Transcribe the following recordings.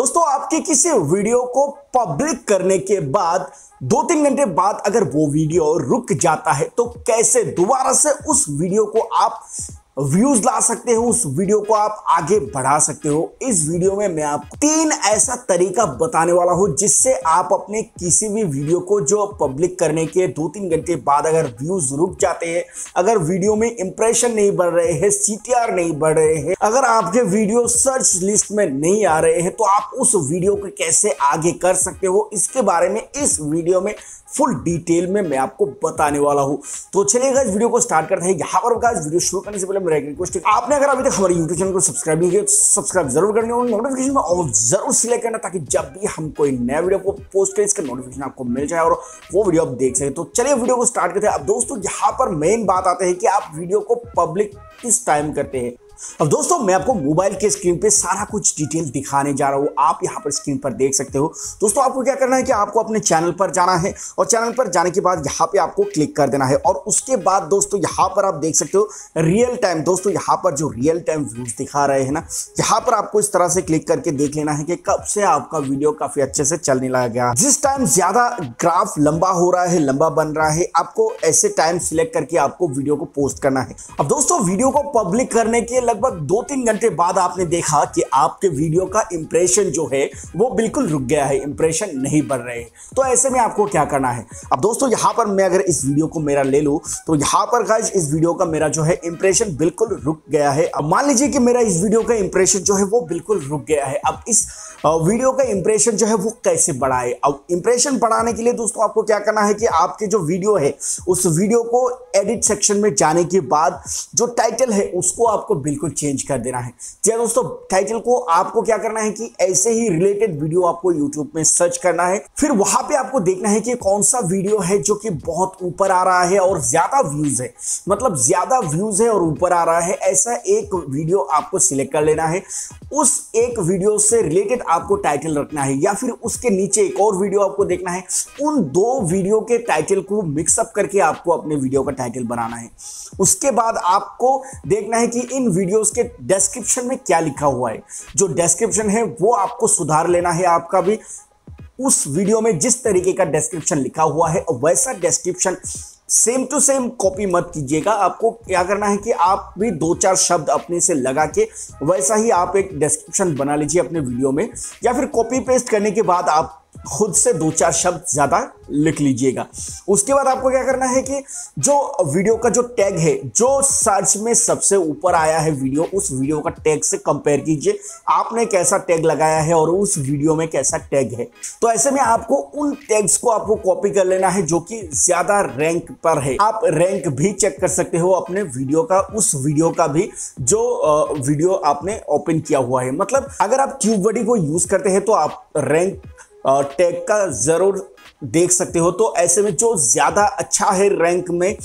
दोस्तों, आपके किसी वीडियो को पब्लिक करने के बाद दो तीन घंटे बाद अगर वो वीडियो रुक जाता है तो कैसे दोबारा से उस वीडियो को आप व्यूज़ ला सकते हो, उस वीडियो को आप आगे बढ़ा सकते हो। इस वीडियो में मैं आपको तीन ऐसा तरीका बताने वाला हूँ, जिससे आप अपने किसी भी वीडियो को जो पब्लिक करने के दो तीन घंटे बाद अगर व्यूज़ रुक जाते हैं, अगर वीडियो में इंप्रेशन नहीं बढ़ रहे हैं सीटीआर नहीं बढ़ रहे हैं, अगर आपके वीडियो सर्च लिस्ट में नहीं आ रहे हैं तो आप उस वीडियो को कैसे आगे कर सकते हो, इसके बारे में इस वीडियो में फुल डिटेल में मैं आपको बताने वाला हूँ। तो चलिए इस वीडियो को स्टार्ट करते हैं। यहाँ पर गाइस वीडियो शुरू करने से पहले मेरा एक रिक्वेस्ट है। आपने अगर अभी तक हमारे यूट्यूब चैनल को सब्सक्राइब नहीं किया तो सब्सक्राइब ज़रूर करनी और नोटिफिकेशन में ऑल ज़रूर सिलेक्ट करना ताकि जब भी हम कोई नया वीडियो को पोस्ट करें, इसका नोटिफिकेशन आपको मिल जाए और वो वीडियो आप देख सकें। तो चलिए वीडियो को स्टार्ट करते हैं। अब दोस्तों, यहाँ पर मेन बात आते हैं कि आप वीडियो को पब्लिक किस टाइम करते हैं? अब दोस्तों, मैं आपको मोबाइल के स्क्रीन पे सारा कुछ डिटेल दिखाने जा रहा हूँ। आप यहाँ पर स्क्रीन पर देख सकते हो। दोस्तों, आपको क्या करना है कि आपको अपने चैनल पर जाना है और चैनल पर जाने के बाद यहाँ पे आपको क्लिक कर देना है। और उसके बाद दोस्तों, यहाँ पर आप देख सकते हो रियल टाइम दोस्तों, यहाँ पर जो रियल टाइम व्यूज़ दिखा रहे हैं ना, यहाँ पर आपको इस तरह से क्लिक करके देख लेना है कि कब से आपका वीडियो काफ़ी अच्छे से चलने लगा गया जिस टाइम ज़्यादा ग्राफ लंबा हो रहा है, लंबा बन रहा है, आपको ऐसे टाइम सिलेक्ट करके आपको वीडियो को पोस्ट करना है। अब दोस्तों वीडियो को पब्लिक करने के लगभग दो तीन घंटे बाद आपने देखा कि आपके वीडियो का इंप्रेशन जो है, वो बिल्कुल रुक गया है इंप्रेशन नहीं बढ़ रहे तो ऐसे में आपको क्या करना है? अब दोस्तों, यहाँ पर मैं अगर इस वीडियो को मेरा ले लू तो यहाँ पर गाइज़ इस वीडियो का मेरा जो है इंप्रेशन बिल्कुल रुक गया है। अब मान लीजिए कि मेरा इस वीडियो का इंप्रेशन जो है, वो बिल्कुल रुक गया है। अब इस वीडियो का इंप्रेशन जो है वो कैसे बढ़ाए? अब इंप्रेशन बढ़ाने के लिए दोस्तों आपको क्या करना है कि आपके जो वीडियो है, उस वीडियो को एडिट सेक्शन में जाने के बाद जो टाइटल है, उसको आपको बिल्कुल चेंज कर देना है। जी हाँ दोस्तों टाइटल को आपको क्या करना है कि ऐसे ही रिलेटेड वीडियो आपको यूट्यूब में सर्च करना है। फिर वहाँ पे आपको देखना है कि कौन सा वीडियो है जो कि बहुत ऊपर आ रहा है और ज़्यादा व्यूज़ है। मतलब ज़्यादा व्यूज़ है और ऊपर आ रहा है, ऐसा एक वीडियो आपको सिलेक्ट कर लेना है। उस एक वीडियो से रिलेटेड आपको टाइटल रखना है, या फिर उसके नीचे एक और वीडियो आपको देखना है, उन दो वीडियो के टाइटल को मिक्सअप करके आपको अपने वीडियो का टाइटल बनाना है। उसके बाद आपको देखना है कि इन वीडियोस के डिस्क्रिप्शन में क्या लिखा हुआ है। जो डिस्क्रिप्शन है, वो आपको सुधार लेना है आपका भी। उस वीडियो में जिस तरीके का डिस्क्रिप्शन लिखा हुआ है, वैसा description same to same copy मत कीजिएगा। आपको क्या करना है कि आप भी दो चार शब्द अपने से लगा के वैसा ही आप एक डिस्क्रिप्शन बना लीजिए अपने वीडियो में, या फिर कॉपी पेस्ट करने के बाद आप खुद से दो चार शब्द ज़्यादा लिख लीजिएगा। उसके बाद आपको क्या करना है कि जो वीडियो का जो टैग है, जो सर्च में सबसे ऊपर आया है वीडियो उस वीडियो का टैग से कंपेयर कीजिए। आपने कैसा टैग लगाया है और उस वीडियो में कैसा टैग है। तो ऐसे में आपको उन टैग्स को आपको कॉपी कर लेना है जो कि ज़्यादा रैंक पर है। आप रैंक भी चेक कर सकते हो अपने वीडियो का, उस वीडियो का भी जो वीडियो आपने ओपन किया हुआ है। मतलब अगर आप ट्यूब को यूज़ करते हैं तो आप रैंक टैग का ज़रूर देख सकते हो। तो ऐसे में जो ज़्यादा अच्छा है रैंक में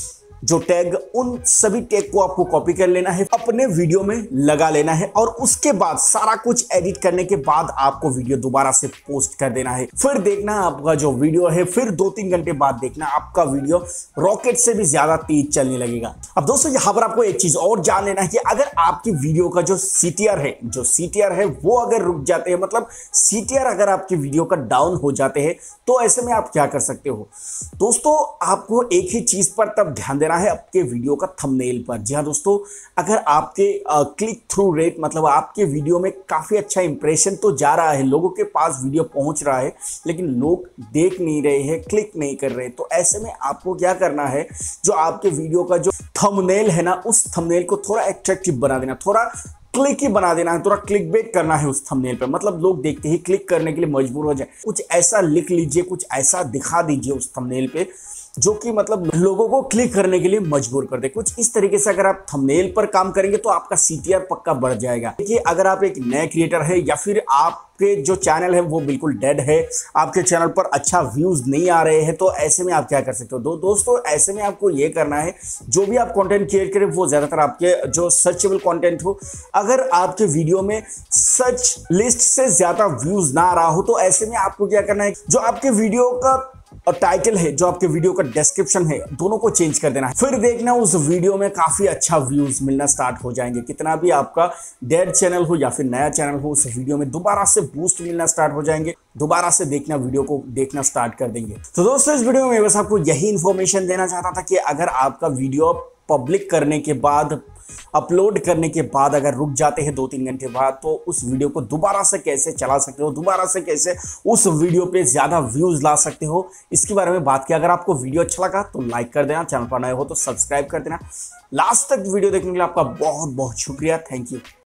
जो टैग उन सभी टैग को आपको कॉपी कर लेना है, अपने वीडियो में लगा लेना है और उसके बाद सारा कुछ एडिट करने के बाद आपको वीडियो दोबारा से पोस्ट कर देना है। फिर देखना आपका जो वीडियो है, फिर दो तीन घंटे बाद देखना आपका वीडियो रॉकेट से भी ज़्यादा तेज चलने लगेगा। अब दोस्तों, यहाँ पर आपको एक चीज़ और जान लेना है कि अगर आपकी वीडियो का जो सीटीआर है, जो सीटीआर है, वो अगर रुक जाते हैं मतलब सीटीआर अगर आपकी वीडियो का डाउन हो जाते हैं तो ऐसे में आप क्या कर सकते हो? दोस्तों, आपको एक ही चीज़ पर तब ध्यान देना है आपके वीडियो का थंबनेल पर। जी हाँ दोस्तों, अगर आपके क्लिक थ्रू रेट मतलब आपके वीडियो में काफ़ी अच्छा इंप्रेशन तो जा रहा है, लोगों के पास वीडियो पहुँच रहा है, लेकिन लोग देख नहीं रहे हैं क्लिक नहीं कर रहे तो ऐसे में आपको क्या करना है, जो आपके वीडियो का जो थंबनेल है ना, उस थंबनेल को थोड़ा एट्रैक्टिव बना देना, थोड़ा क्लिक ही बना देना है, थोड़ा क्लिक बेट करना है उस थंबनेल पे मतलब लोग देखते ही क्लिक करने के लिए मजबूर हो जाए। कुछ ऐसा लिख लीजिए, कुछ ऐसा दिखा दीजिए उस थंबनेल पे जो कि मतलब लोगों को क्लिक करने के लिए मजबूर कर दे। कुछ इस तरीके से अगर आप थंबनेल पर काम करेंगे तो आपका सीटीआर पक्का बढ़ जाएगा। देखिए, अगर आप एक नए क्रिएटर है या फिर आपके जो चैनल है वो बिल्कुल डेड है, आपके चैनल पर अच्छा व्यूज़ नहीं आ रहे हैं तो ऐसे में आप क्या कर सकते हो? दो दोस्तों, ऐसे में आपको ये करना है, जो भी आप कंटेंट क्रिएट करें, वो ज़्यादातर आपके जो सर्चेबल कंटेंट हो, अगर आपके वीडियो में सर्च लिस्ट से ज़्यादा व्यूज़ ना आ रहा हो तो ऐसे में आपको क्या करना है, जो आपके वीडियो का और टाइटल है, जो आपके वीडियो का डिस्क्रिप्शन है, दोनों को चेंज कर देना है। फिर देखना उस वीडियो में काफ़ी अच्छा व्यूज़ मिलना स्टार्ट हो जाएँगे। कितना भी आपका डेड चैनल हो या फिर नया चैनल हो, उस वीडियो में दोबारा से बूस्ट मिलना स्टार्ट हो जाएँगे। दोबारा से देखना वीडियो को देखना स्टार्ट कर देंगे। तो दोस्तों, इस वीडियो में बस आपको यही इंफॉर्मेशन देना चाहता था कि अगर आपका वीडियो पब्लिक करने के बाद अपलोड करने के बाद अगर रुक जाते हैं दो तीन घंटे बाद तो उस वीडियो को दोबारा से कैसे चला सकते हो, दोबारा से कैसे उस वीडियो पे ज़्यादा व्यूज़ ला सकते हो, इसके बारे में बात की अगर आपको वीडियो अच्छा लगा तो लाइक कर देना, चैनल पर नए हो तो सब्सक्राइब कर देना। लास्ट तक वीडियो देखने के लिए आपका बहुत बहुत शुक्रिया, थैंक यू।